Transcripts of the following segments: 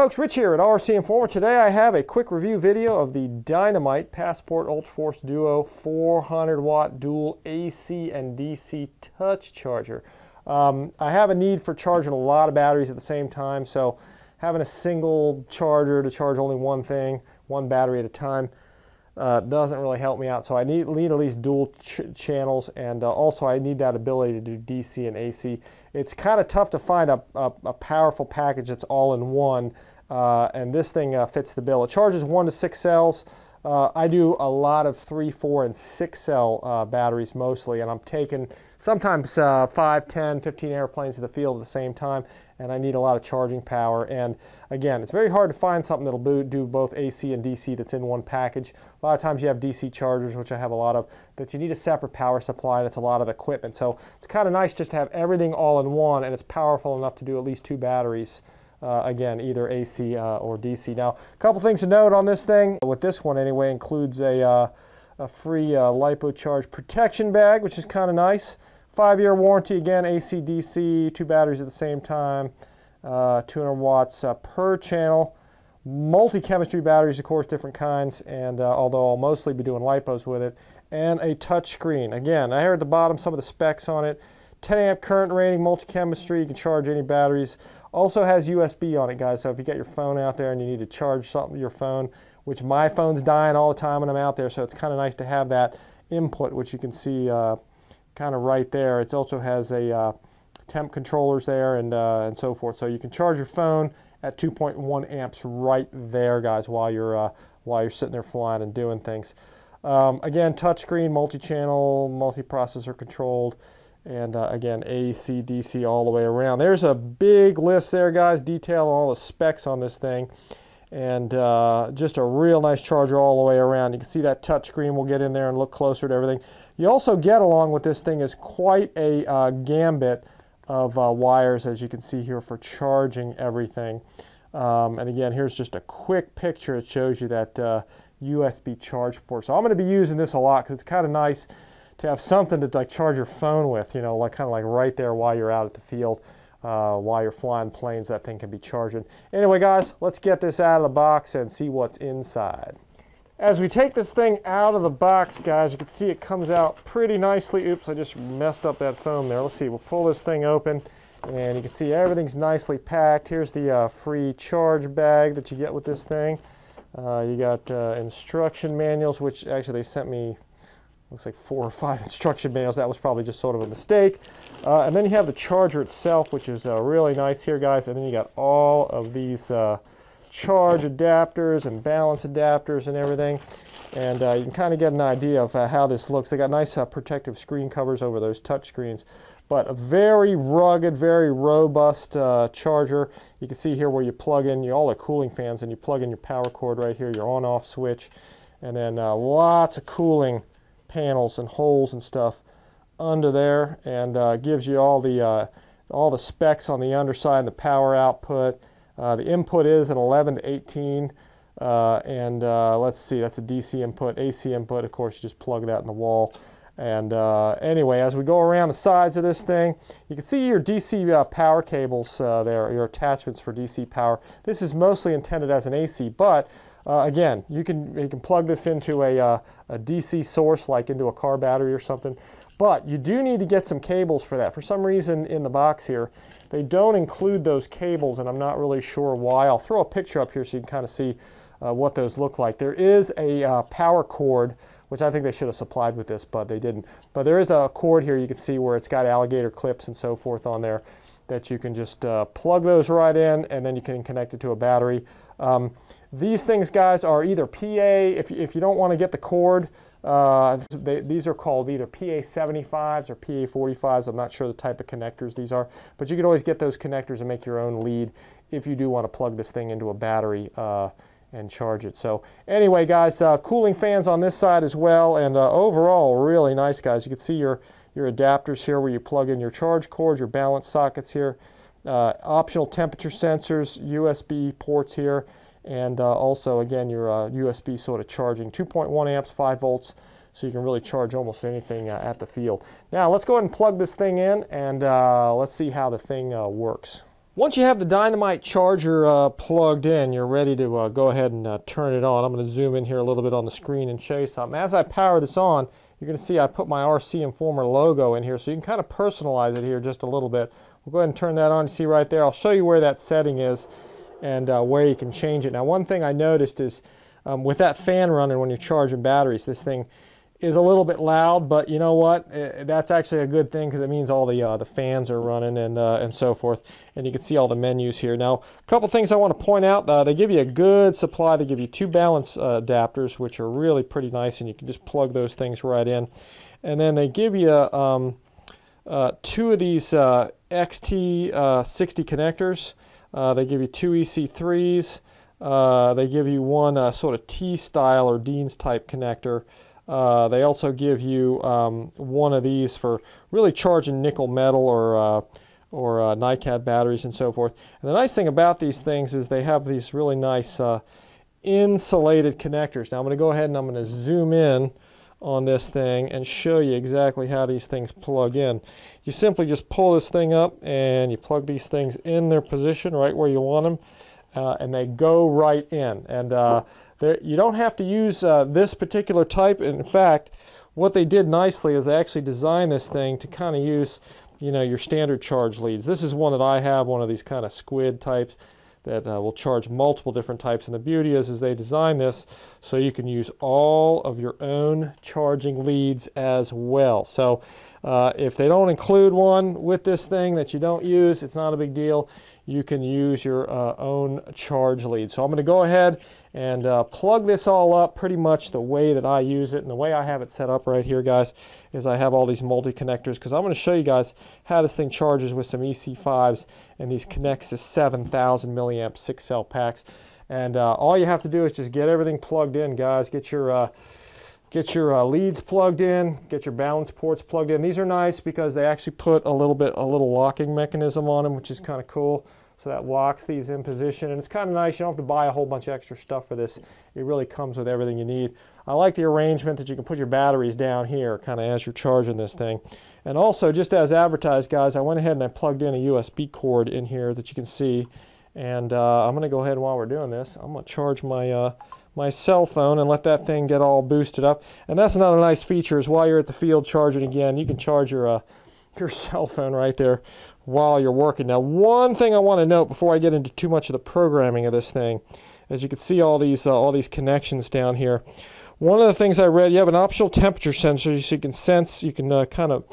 folks, Rich here at RC Informer. Today I have a quick review video of the Dynamite Passport Ultra Force Duo 400 watt dual AC and DC touch charger. Um, I have a need for charging a lot of batteries at the same time, so having a single charger to charge only one thing, one battery at a time, uh, doesn't really help me out. So I need, need at least dual ch channels, and uh, also I need that ability to do DC and AC. It's kind of tough to find a, a, a, powerful package that's all in one, and this thing uh, fits the bill. It charges one to six cells. Uh, I do a lot of three, four, and six cell uh, batteries mostly, and I'm taking sometimes uh, 5, 10, 15 airplanes to the field at the same time, and I need a lot of charging power. And again, it's very hard to find something that'll do both AC and DC that's in one package. A lot of times you have DC chargers, which I have a lot of, that you need a separate power supply, and it's a lot of equipment. So it's kind of nice just to have everything all in one, and it's powerful enough to do at least two batteries. Uh, again, either AC uh, or DC. Now, a couple things to note on this thing, with this one anyway, includes a, uh, a free uh, protection bag, which is kind of nice. Five-year warranty, again, AC, DC, two batteries at the same time, uh, 200 watts uh, per channel. Multi-chemistry batteries, of course, different kinds, and although I'll mostly be doing lipos with it, and a touch screen. Again, I heard at the bottom some of the specs on it. 10 amp current rating, multi-chemistry, you can charge any batteries. Also has USB on it, guys, so if you got your phone out there and you need to charge something your phone, which my phone's dying all the time when I'm out there, so it's kind of nice to have that input, which you can see uh, kind of right there. It also has a uh, temp controllers there and, uh, and so forth. So you can charge your phone at 2.1 amps right there, guys, while you're, uh, while you're sitting there flying and doing things. Um, again, touchscreen, multi-channel, multi-processor controlled and uh, again AC DC all the way around. There's a big list there guys detail all the specs on this thing. And uh, just a real nice charger all the way around. You can see that touch screen. We'll get in there and look closer to everything. You also get along with this thing is quite a uh, gambit of uh, wires as you can see here for charging everything. Um, and again here's just a quick picture. It shows you that USB uh, charge port. So I'm going to be using this a lot because it's kind of nice to have something to like charge your phone with, you know, like kind of like right there while you're out at the field, uh, while you're flying planes, that thing can be charging. Anyway, guys, let's get this out of the box and see what's inside. As we take this thing out of the box, guys, you can see it comes out pretty nicely. Oops, I just messed up that foam there. Let's see, we'll pull this thing open and you can see everything's nicely packed. Here's the uh, free charge bag that you get with this thing. Uh, you got uh, instruction manuals, which actually they sent me looks like four or five instruction manuals. That was probably just sort of a mistake. Uh, and then you have the charger itself, which is uh, really nice here, guys. And then you got all of these uh, charge adapters and balance adapters and everything. And uh, you can kind of get an idea of uh, how this looks. They got nice uh, protective screen covers over those touch screens. But a very rugged, very robust charger. You can see here where you plug in you, all the cooling fans and you plug in your power cord right here, your on-off switch. And then lots of cooling panels and holes and stuff under there and uh, gives you all the uh, all the specs on the underside and the power output. Uh, the input is an 11 to 18 uh, and uh, let's see that's a DC input, AC input of course you just plug that in the wall and uh, anyway as we go around the sides of this thing you can see your DC power cables there, your attachments for DC power. This is mostly intended as an AC but uh, again, you can, you can plug this into a, uh, a DC source, like into a car battery or something, but you do need to get some cables for that. For some reason in the box here, they don't include those cables, and I'm not really sure why. I'll throw a picture up here so you can kind of see uh, what those look like. There is a uh, power cord, which I think they should have supplied with this, but they didn't. But there is a cord here you can see where it's got alligator clips and so forth on there that you can just uh, plug those right in, and then you can connect it to a battery. Um, these things, guys, are either PA, if, if you don't want to get the cord, uh, they, these are called either PA75s or PA45s. I'm not sure the type of connectors these are, but you can always get those connectors and make your own lead if you do want to plug this thing into a battery uh, and charge it. So anyway, guys, uh, cooling fans on this side as well, and uh, overall, really nice, guys. You can see your, your adapters here where you plug in your charge cords, your balance sockets here, uh, optional temperature sensors, USB ports here, and uh, also again your uh, USB sort of charging 2.1 amps 5 volts so you can really charge almost anything uh, at the field now let's go ahead and plug this thing in and uh, let's see how the thing uh, works Once you have the dynamite charger plugged in, you're ready to go ahead and turn it on. I'm going to zoom in here a little bit on the screen and show you something. As I power this on, you're going to see I put my RC Informer logo in here, so you can kind of personalize it here just a little bit. We'll go ahead and turn that on. You see right there, I'll show you where that setting is and uh, where you can change it. Now, one thing I noticed is um, with that fan running when you're charging batteries, this thing is a little bit loud, but you know what? It, that's actually a good thing because it means all the uh, the fans are running and uh, and so forth. And you can see all the menus here. Now, a couple things I want to point out. Uh, they give you a good supply. They give you two balance uh, adapters, which are really pretty nice, and you can just plug those things right in. And then they give you um, uh, two of these uh, XT60 connectors. they give you two EC3s. they give you one sort of T style or Deans type connector. Uh, they also give you um, one of these for really charging nickel metal or uh, or uh, NiCad batteries and so forth. And the nice thing about these things is they have these really nice uh, insulated connectors. Now I'm going to go ahead and I'm going to zoom in on this thing and show you exactly how these things plug in. You simply just pull this thing up and you plug these things in their position right where you want them uh, and they go right in. And uh, you don't have to use uh, this particular type. In fact, what they did nicely is they actually designed this thing to kind of use, you know, your standard charge leads. This is one that I have, one of these kind of squid types that uh, will charge multiple different types. And the beauty is, is they design this so you can use all of your own charging leads as well. So uh, if they don't include one with this thing that you don't use, it's not a big deal. You can use your uh, own charge lead. So I'm going to go ahead and uh, plug this all up pretty much the way that I use it. And the way I have it set up right here, guys, is I have all these multi-connectors because I'm going to show you guys how this thing charges with some EC5s and these Connexus 7,000 milliamp six cell packs. And uh, all you have to do is just get everything plugged in, guys. Get your uh, get your uh, leads plugged in, get your balance ports plugged in. These are nice because they actually put a little bit a little locking mechanism on them, which is kind of cool. So that locks these in position and it's kind of nice. You don't have to buy a whole bunch of extra stuff for this. It really comes with everything you need. I like the arrangement that you can put your batteries down here kind of as you're charging this thing. And also just as advertised guys, I went ahead and I plugged in a USB cord in here that you can see. And uh, I'm going to go ahead while we're doing this, I'm going to charge my uh, my cell phone and let that thing get all boosted up. And that's another nice feature is while you're at the field charging again, you can charge your uh, your cell phone right there while you're working. Now, one thing I want to note before I get into too much of the programming of this thing, as you can see all these uh, all these connections down here. One of the things I read, you have an optional temperature sensor, so you can sense, you can uh, kind of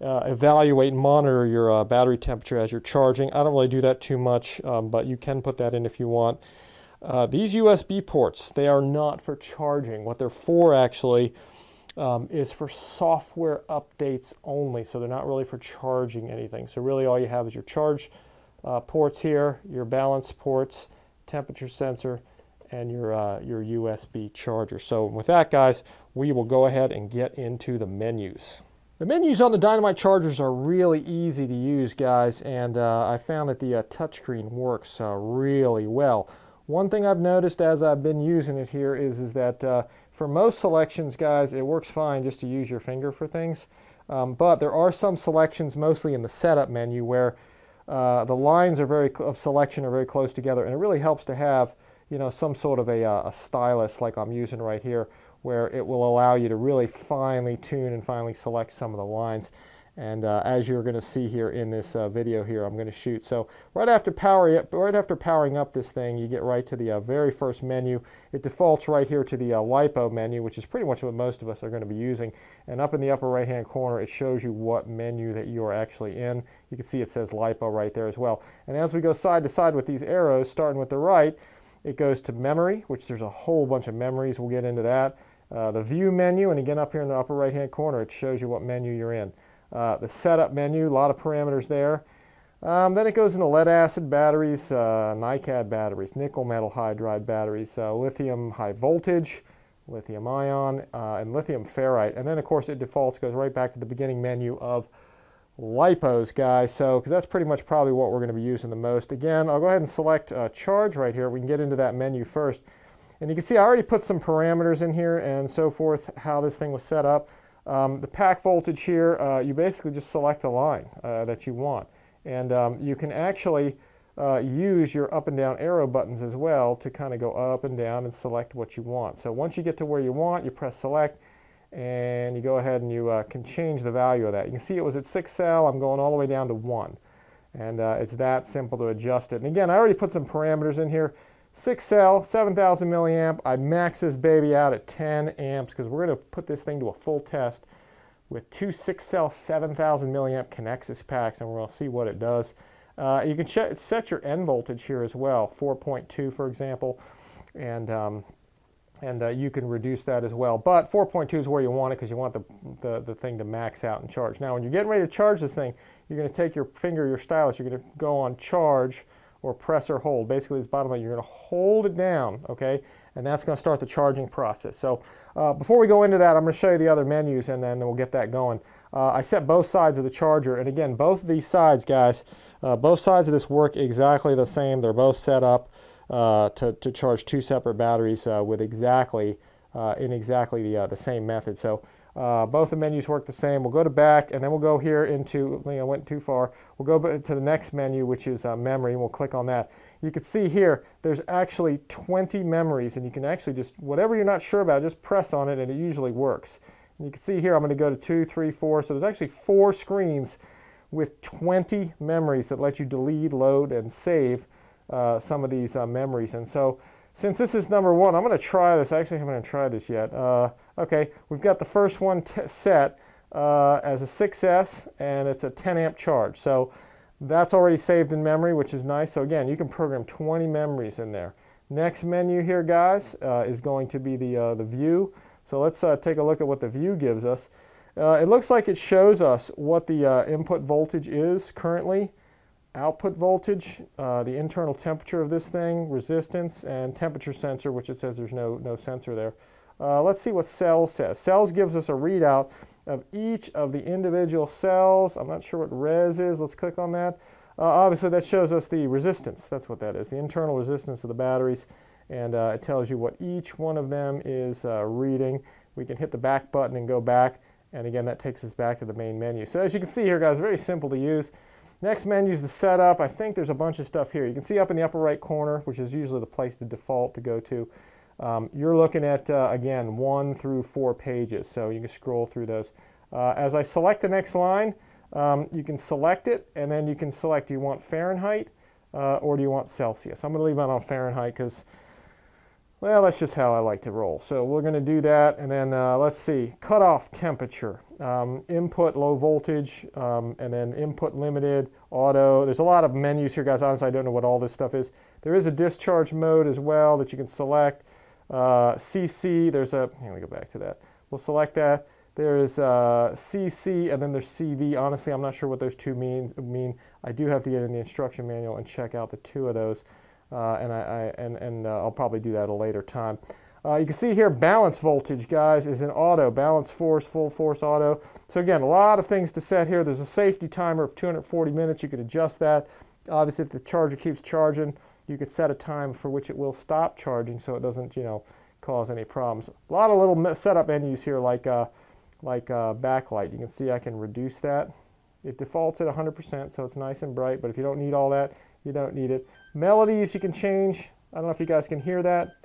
uh, evaluate and monitor your uh, battery temperature as you're charging. I don't really do that too much, um, but you can put that in if you want. Uh, these USB ports, they are not for charging. What they're for actually um, is for software updates only. So they're not really for charging anything. So really all you have is your charge uh, ports here, your balance ports, temperature sensor, and your, uh, your USB charger. So with that, guys, we will go ahead and get into the menus. The menus on the Dynamite chargers are really easy to use, guys, and uh, I found that the uh, touchscreen works uh, really well. One thing I've noticed as I've been using it here is, is that uh, for most selections, guys, it works fine just to use your finger for things. Um, but there are some selections, mostly in the setup menu, where uh, the lines are very of selection are very close together, and it really helps to have you know some sort of a, uh, a stylus like I'm using right here, where it will allow you to really finely tune and finally select some of the lines. And uh, as you're going to see here in this uh, video here, I'm going to shoot. So right after powering up, right after powering up this thing, you get right to the uh, very first menu. It defaults right here to the uh, LiPo menu, which is pretty much what most of us are going to be using. And up in the upper right-hand corner, it shows you what menu that you are actually in. You can see it says LiPo right there as well. And as we go side to side with these arrows, starting with the right, it goes to memory, which there's a whole bunch of memories. We'll get into that. Uh, the view menu, and again up here in the upper right-hand corner, it shows you what menu you're in. Uh, the setup menu, a lot of parameters there. Um, then it goes into lead acid batteries, uh, NiCad batteries, nickel metal hydride batteries, uh, lithium high voltage, lithium ion, uh, and lithium ferrite. And then, of course, it defaults, goes right back to the beginning menu of lipos, guys. So, because that's pretty much probably what we're going to be using the most. Again, I'll go ahead and select uh, charge right here. We can get into that menu first. And you can see I already put some parameters in here and so forth, how this thing was set up. Um, the pack voltage here, uh, you basically just select a line uh, that you want. And um, you can actually uh, use your up and down arrow buttons as well to kind of go up and down and select what you want. So once you get to where you want, you press select and you go ahead and you uh, can change the value of that. You can see it was at 6 cell, I'm going all the way down to 1. And uh, it's that simple to adjust it. And again, I already put some parameters in here. 6 cell, 7000 milliamp. I max this baby out at 10 amps because we're going to put this thing to a full test with two 6 cell 7000 milliamp Conexus packs and we're going to see what it does. Uh, you can set your end voltage here as well, 4.2 for example, and um, and uh, you can reduce that as well. But 4.2 is where you want it because you want the, the, the, thing to max out and charge. Now when you're getting ready to charge this thing, you're going to take your finger, your stylus, you're going to go on charge or press or hold. Basically this bottom line, you're going to hold it down, okay? And that's going to start the charging process. So uh, before we go into that, I'm going to show you the other menus and then we'll get that going. Uh, I set both sides of the charger and again, both of these sides, guys, uh, both sides of this work exactly the same. They're both set up uh, to, to charge two separate batteries uh, with exactly uh, in exactly the, the same method. So uh, both the menus work the same. We'll go to back and then we'll go here into, know, went too far. We'll go to the next menu, which is memory, and we'll click on that. You can see here, there's actually 20 memories, and you can actually just, whatever you're not sure about, just press on it, and it usually works. And you can see here, I'm going to go to two, three, four. So there's actually four screens with 20 memories that let you delete, load, and save uh, some of these uh, memories. And so since this is number one, I'm going to try this. Actually, I actually haven't tried this yet. Uh, okay, we've got the first one set uh, as a 6S, and it's a 10 amp charge. So that's already saved in memory, which is nice. So again, you can program 20 memories in there. Next menu here, guys, uh, is going to be the, uh, the view. So let's take a look at what the view gives us. it looks like it shows us what the input voltage is currently output voltage, uh, the internal temperature of this thing, resistance, and temperature sensor, which it says there's no, no sensor there. Uh, let's see what cells says. Cells gives us a readout of each of the individual cells. I'm not sure what res is. Let's click on that. Uh, obviously, that shows us the resistance. That's what that is, the internal resistance of the batteries. And uh, it tells you what each one of them is uh, reading. We can hit the back button and go back. And again, that takes us back to the main menu. So as you can see here, guys, very simple to use. Next menu is the setup. I think there's a bunch of stuff here. You can see up in the upper right corner, which is usually the place to default to go to. Um, you're looking at, uh, again, one through four pages, so you can scroll through those. Uh, as I select the next line, um, you can select it, and then you can select, do you want Fahrenheit uh, or do you want Celsius? I'm going to leave that on Fahrenheit because well, that's just how I like to roll. So we're going to do that, and then uh, let's see, cutoff temperature, um, input low voltage, um, and then input limited, auto. There's a lot of menus here, guys. Honestly, I don't know what all this stuff is. There is a discharge mode as well that you can select. Uh, CC, there's a, here we go back to that. We'll select that. There's uh, CC and then there's CV. Honestly, I'm not sure what those two mean. mean. I do have to get in the instruction manual and check out the two of those uh, and, I, I, and, and uh, I'll probably do that at a later time. Uh, you can see here balance voltage, guys, is in auto, balance force, full force auto. So again, a lot of things to set here. There's a safety timer of 240 minutes. You can adjust that. Obviously, if the charger keeps charging, you could set a time for which it will stop charging so it doesn't, you know, cause any problems. A lot of little setup menus here like, uh, like uh, backlight. You can see I can reduce that. It defaults at 100%, so it's nice and bright, but if you don't need all that, you don't need it. Melodies you can change. I don't know if you guys can hear that.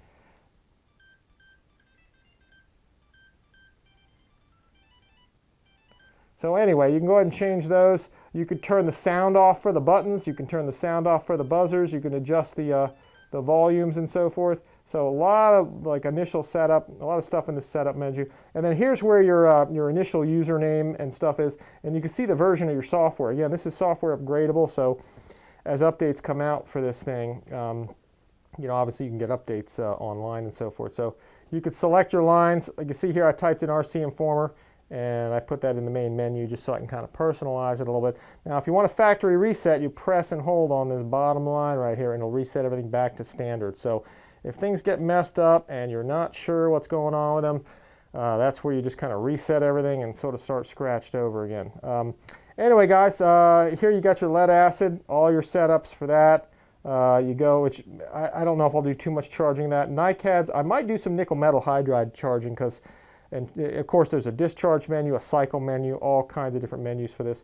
So anyway, you can go ahead and change those. You could turn the sound off for the buttons. You can turn the sound off for the buzzers. You can adjust the, uh, the volumes and so forth. So a lot of like initial setup, a lot of stuff in the setup menu. And then here's where your, uh, your initial username and stuff is. And you can see the version of your software. Again, this is software upgradable. So as updates come out for this thing, um, you know, obviously you can get updates uh, online and so forth. So you could select your lines. Like you see here, I typed in RC Informer and I put that in the main menu just so I can kind of personalize it a little bit. Now, if you want a factory reset, you press and hold on this bottom line right here and it'll reset everything back to standard. So if things get messed up and you're not sure what's going on with them, uh, that's where you just kind of reset everything and sort of start scratched over again. Um, Anyway, guys, uh, here you got your lead acid, all your setups for that. Uh, you go, which I, I, don't know if I'll do too much charging that. NiCads, I might do some nickel metal hydride charging because, and uh, of course, there's a discharge menu, a cycle menu, all kinds of different menus for this.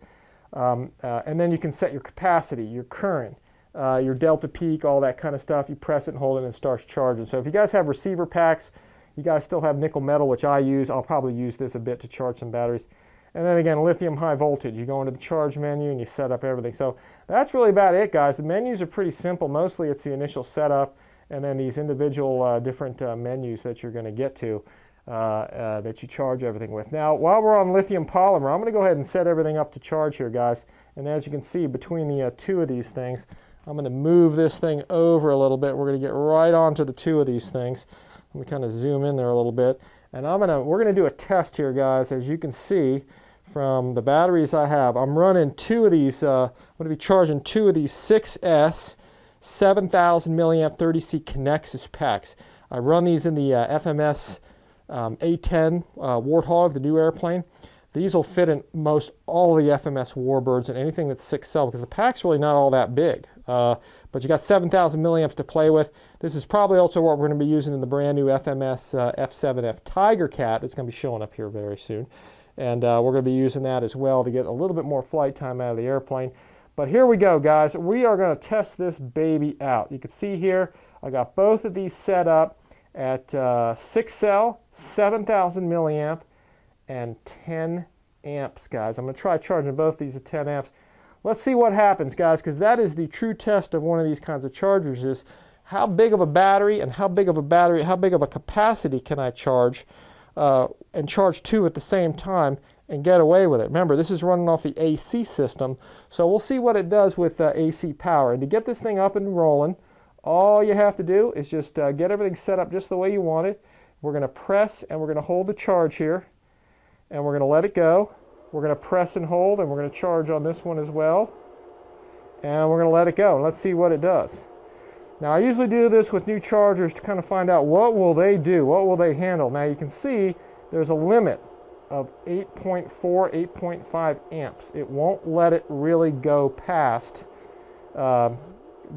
Um, uh, and then you can set your capacity, your current. uh, your delta peak, all that kind of stuff. You press it and hold it and it starts charging. So if you guys have receiver packs, you guys still have nickel metal, which I use. I'll probably use this a bit to charge some batteries. And then again, lithium high voltage. You go into the charge menu and you set up everything. So that's really about it, guys. The menus are pretty simple. Mostly it's the initial setup and then these individual uh, different uh, menus that you're going to get to that you charge everything with. Now, while we're on lithium polymer, I'm going to go ahead and set everything up to charge here, guys. And as you can see, between the uh, two of these things, I'm going to move this thing over a little bit. We're going to get right onto the two of these things. Let me kind of zoom in there a little bit. And I'm gonna, we're gonna do a test here, guys. As you can see from the batteries I have, I'm running two of these, uh, I'm gonna be charging two of these 6S 7,000 milliamp 30C Connexus packs. I run these in the uh, FMS um, A10 uh, Warthog, the new airplane. These will fit in most all the FMS Warbirds and anything that's six cell because the pack's really not all that big. Uh, but you got 7,000 milliamps to play with. This is probably also what we're going to be using in the brand new FMS uh, F7F Tigercat that's going to be showing up here very soon. And uh, we're going to be using that as well to get a little bit more flight time out of the airplane. But here we go, guys. We are going to test this baby out. You can see here, I got both of these set up at uh, 6 cell, 7,000 milliamp, and 10 amps, guys. I'm going to try charging both these at 10 amps. Let's see what happens, guys, because that is the true test of one of these kinds of chargers is how big of a battery and how big of a battery, how big of a capacity can I charge uh, and charge two at the same time and get away with it. Remember, this is running off the AC system, so we'll see what it does with uh, AC power. And to get this thing up and rolling, all you have to do is just uh, get everything set up just the way you want it. We're going to press and we're going to hold the charge here, and we're going to let it go. We're going to press and hold, and we're going to charge on this one as well. And we're going to let it go, let's see what it does. Now, I usually do this with new chargers to kind of find out what will they do, what will they handle. Now, you can see there's a limit of 8.4, 8.5 amps. It won't let it really go past uh,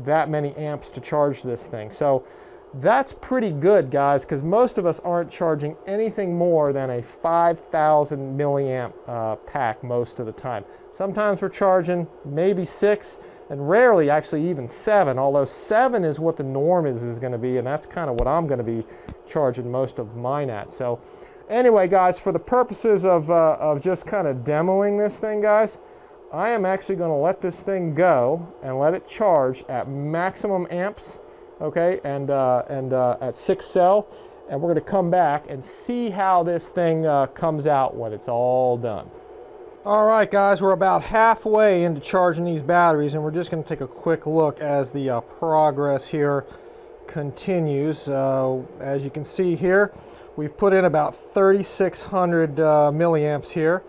that many amps to charge this thing. So that's pretty good, guys, because most of us aren't charging anything more than a 5,000 milliamp uh, pack most of the time. Sometimes we're charging maybe six, and rarely actually even seven, although seven is what the norm is, is going to be, and that's kind of what I'm going to be charging most of mine at. So anyway, guys, for the purposes of, uh, of just kind of demoing this thing, guys, I am actually going to let this thing go and let it charge at maximum amps okay, and, uh, and uh, at six cell. And we're going to come back and see how this thing uh, comes out when it's all done. All right, guys, we're about halfway into charging these batteries, and we're just going to take a quick look as the uh, progress here continues. Uh, as you can see here, we've put in about 3,600 uh, milliamps here.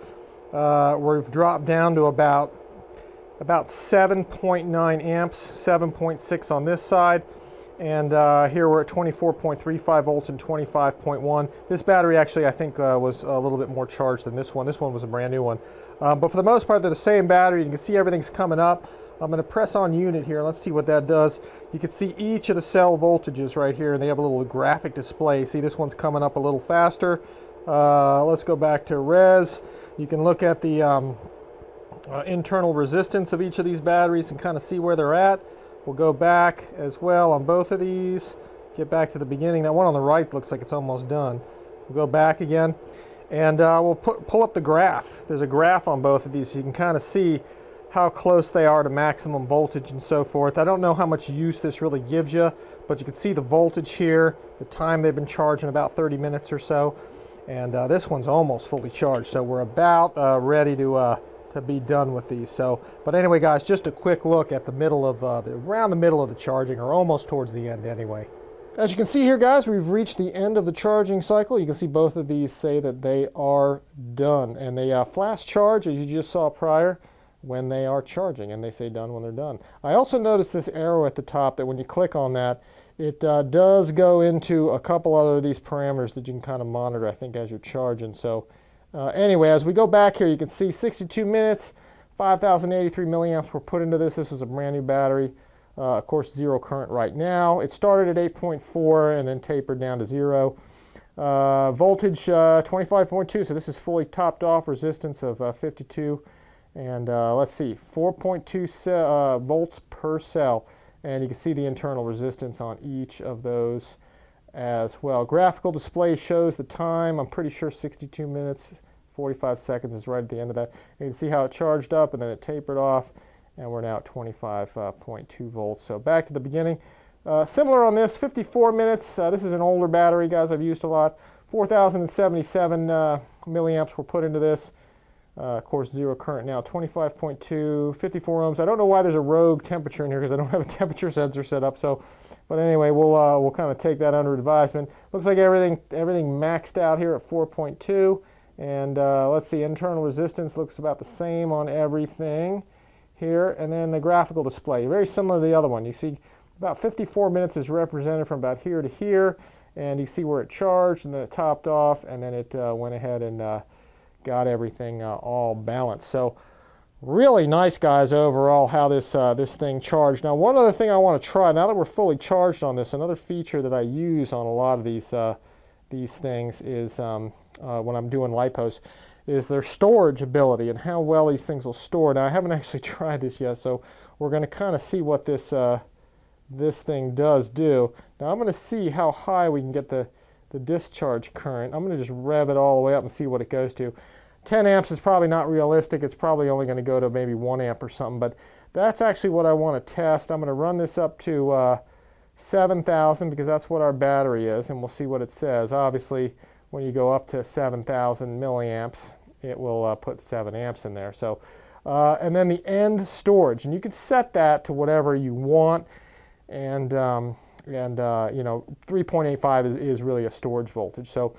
we've dropped down to about about 7.9 amps, 7.6 on this side. And uh, here we're at 24.35 volts and 25.1. This battery actually I think uh, was a little bit more charged than this one. This one was a brand new one. Um, but for the most part they're the same battery. You can see everything's coming up. I'm going to press on unit here. Let's see what that does. You can see each of the cell voltages right here and they have a little graphic display. See this one's coming up a little faster. Uh, let's go back to res. You can look at the um, uh, internal resistance of each of these batteries and kind of see where they're at. We'll go back as well on both of these. Get back to the beginning. That one on the right looks like it's almost done. We'll go back again. And uh, we'll put, pull up the graph. There's a graph on both of these so you can kind of see how close they are to maximum voltage and so forth. I don't know how much use this really gives you, but you can see the voltage here, the time they've been charging, about 30 minutes or so. And uh, this one's almost fully charged, so we're about uh, ready to uh, to be done with these. So, but anyway, guys, just a quick look at the middle of, uh, the, around the middle of the charging, or almost towards the end anyway. As you can see here, guys, we've reached the end of the charging cycle. You can see both of these say that they are done. And they uh, flash charge, as you just saw prior, when they are charging, and they say done when they're done. I also noticed this arrow at the top that when you click on that, it uh, does go into a couple other of these parameters that you can kind of monitor, I think, as you're charging. So uh, anyway, as we go back here, you can see 62 minutes, 5,083 milliamps were put into this. This is a brand new battery. Uh, of course, zero current right now. It started at 8.4 and then tapered down to zero. Uh, voltage 25.2, uh, so this is fully topped off. Resistance of uh, 52. And uh, let's see, 4.2 volts per cell. and you can see the internal resistance on each of those as well. Graphical display shows the time. I'm pretty sure 62 minutes, 45 seconds is right at the end of that. You can see how it charged up and then it tapered off, and we're now at 25.2 volts. So back to the beginning. Uh, similar on this, 54 minutes. Uh, this is an older battery, guys, I've used a lot. 4,077 uh, milliamps were put into this. Uh, of course, zero current now, 25.2, 54 ohms. I don't know why there's a rogue temperature in here because I don't have a temperature sensor set up. So, but anyway, we'll uh, we'll kind of take that under advisement. Looks like everything everything maxed out here at 4.2, and uh, let's see, internal resistance looks about the same on everything here, and then the graphical display very similar to the other one. You see, about 54 minutes is represented from about here to here, and you see where it charged, and then it topped off, and then it uh, went ahead and uh, got everything uh, all balanced. So really nice guys overall how this uh, this thing charged. Now one other thing I want to try now that we're fully charged on this, another feature that I use on a lot of these uh, these things is um, uh, when I'm doing lipos is their storage ability and how well these things will store. Now I haven't actually tried this yet, so we're going to kind of see what this uh, this thing does do. Now I'm going to see how high we can get the the discharge current. I'm going to just rev it all the way up and see what it goes to. 10 amps is probably not realistic. It's probably only going to go to maybe 1 amp or something, but that's actually what I want to test. I'm going to run this up to uh, 7,000 because that's what our battery is, and we'll see what it says. Obviously, when you go up to 7,000 milliamps, it will uh, put 7 amps in there. So, uh, and then the end storage, and you can set that to whatever you want. And um, and uh, you know 3.85 is, is really a storage voltage. So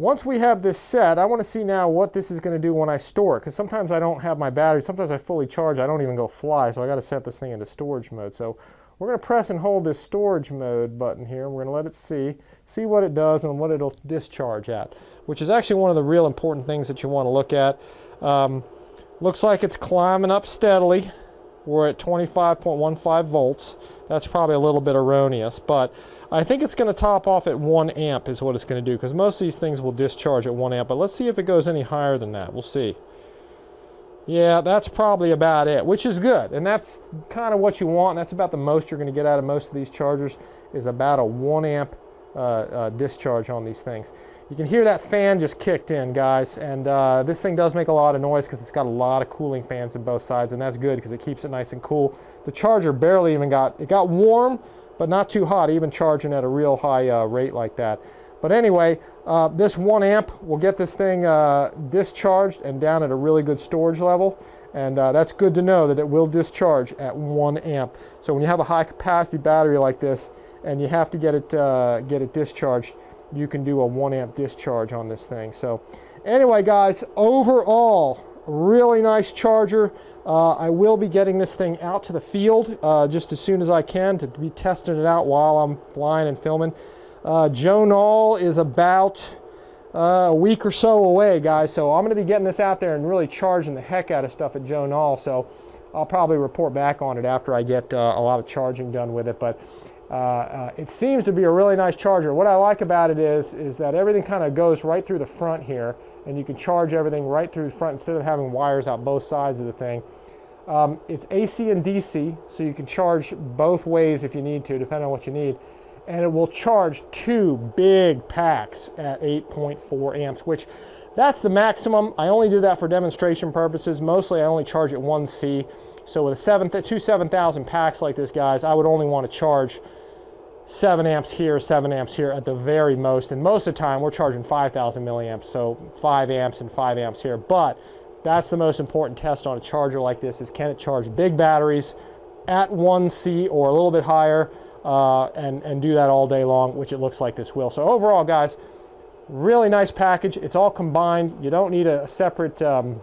once we have this set, I want to see now what this is going to do when I store it, because sometimes I don't have my battery. Sometimes I fully charge, I don't even go fly, so I got to set this thing into storage mode. So we're going to press and hold this storage mode button here. We're going to let it see, see what it does and what it'll discharge at, which is actually one of the real important things that you want to look at. Um, looks like it's climbing up steadily. We're at 25.15 volts. That's probably a little bit erroneous, but I think it's going to top off at 1 amp is what it's going to do, because most of these things will discharge at 1 amp, but let's see if it goes any higher than that. We'll see. Yeah, that's probably about it, which is good, and that's kind of what you want. That's about the most you're going to get out of most of these chargers is about a 1 amp uh, uh, discharge on these things. You can hear that fan just kicked in, guys, and uh, this thing does make a lot of noise because it's got a lot of cooling fans in both sides, and that's good because it keeps it nice and cool. The charger barely even got, it got warm, but not too hot, even charging at a real high uh, rate like that. But anyway, uh, this one amp will get this thing uh, discharged and down at a really good storage level. And uh, that's good to know that it will discharge at one amp. So when you have a high capacity battery like this and you have to get it, uh, get it discharged, you can do a one amp discharge on this thing. So anyway, guys, overall, really nice charger. Uh, I will be getting this thing out to the field uh, just as soon as I can to be testing it out while I'm flying and filming. Uh, Joe Nall is about uh, a week or so away, guys. So I'm going to be getting this out there and really charging the heck out of stuff at Joe Nall. So I'll probably report back on it after I get uh, a lot of charging done with it. But uh, it seems to be a really nice charger. What I like about it is, is that everything kind of goes right through the front here, and you can charge everything right through the front instead of having wires out both sides of the thing. Um, it's AC and DC, so you can charge both ways if you need to, depending on what you need. And it will charge two big packs at 8.4 amps, which that's the maximum. I only do that for demonstration purposes. Mostly I only charge at 1C. So with a seven, two 7,000 packs like this, guys, I would only want to charge 7 amps here, 7 amps here at the very most. And most of the time, we're charging 5,000 milliamps, so 5 amps and 5 amps here. But that's the most important test on a charger like this is can it charge big batteries at 1C or a little bit higher uh, and, and do that all day long, which it looks like this will. So overall, guys, really nice package. It's all combined. You don't need a, separate um,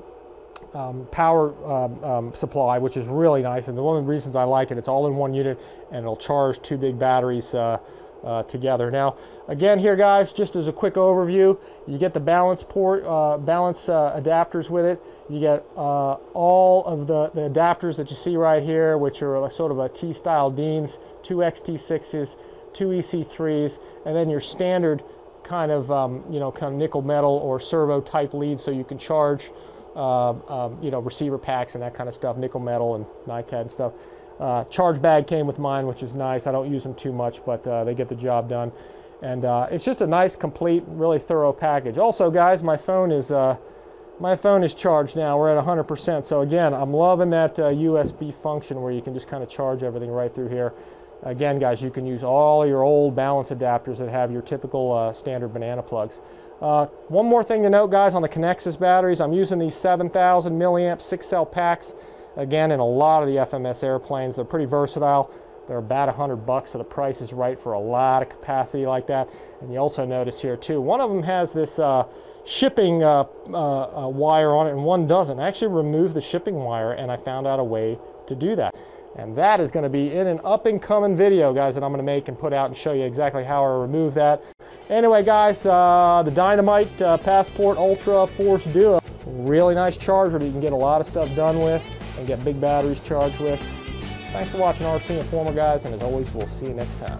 um, power um, um, supply, which is really nice. And the one of the reasons I like it, it's all in one unit and it'll charge two big batteries uh, uh, together. Now, again here guys, just as a quick overview, you get the balance port, uh, balance uh, adapters with it. You get uh, all of the, the adapters that you see right here, which are sort of a T-style Deans, two XT60s, two EC3s, and then your standard kind of, um, you know, kind of nickel metal or servo type lead so you can charge uh, um, you know, receiver packs and that kind of stuff, nickel metal and NiCad and stuff. Uh, charge bag came with mine, which is nice. I don't use them too much, but uh, they get the job done. And uh, it's just a nice, complete, really thorough package. Also, guys, my phone is uh, my phone is charged now. We're at 100%. So again, I'm loving that USB uh, function where you can just kind of charge everything right through here. Again, guys, you can use all your old balance adapters that have your typical standard banana plugs. Uh, one more thing to note, guys, on the Conexus batteries, I'm using these 7,000 milliamp six cell packs. Again, in a lot of the FMS airplanes, they're pretty versatile. They're about 100 bucks, so the price is right for a lot of capacity like that. And you also notice here too, one of them has this uh, shipping uh, uh, uh wire on it and one doesn't. I actually removed the shipping wire and I found out a way to do that. And that is going to be in an up and coming video, guys, that I'm going to make and put out and show you exactly how I remove that. Anyway, guys, uh, the Dynamite uh, Passport Ultra Force Duo, really nice charger that you can get a lot of stuff done with and get big batteries charged with. Thanks for watching RC Informer, guys, and as always, we'll see you next time.